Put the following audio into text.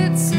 it's